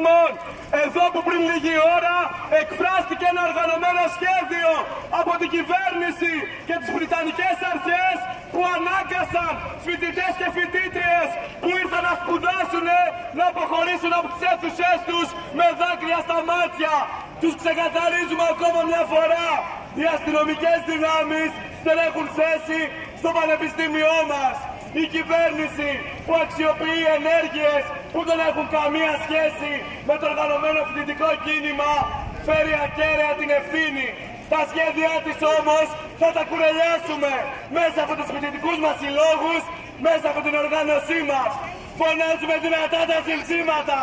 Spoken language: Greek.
τροφίμων. Εδώ που πριν λίγη ώρα εκφράστηκε ένα οργανωμένο σχέδιο από την κυβέρνηση και τις Βρυτανικές αρχές που ανάγκασαν φοιτητές και φοιτήτριες που ήρθαν να σπουδάσουν να αποχωρήσουν από τις αίθουσές τους με δάκρυα στα μάτια. Τους ξεκαθαρίζουμε ακόμα μια φορά. Οι αστυνομικές δυνάμεις δεν έχουν θέση στο πανεπιστήμιό μας. Η κυβέρνηση που αξιοποιεί ενέργειες που δεν έχουν καμία σχέση με το οργανωμένο φοιτητικό κίνημα φέρει ακέραια την ευθύνη. Τα σχέδιά της όμως θα τα κουρελιάσουμε μέσα από τους φοιτητικούς μας συλλόγους, μέσα από την οργάνωσή μας. Φωνάζουμε δυνατά τα συνθήματα.